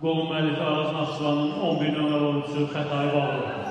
Qolun müəllifi Ağız Naxçıvanın 11 nömrəli oyuncusu Xətai Bağlı.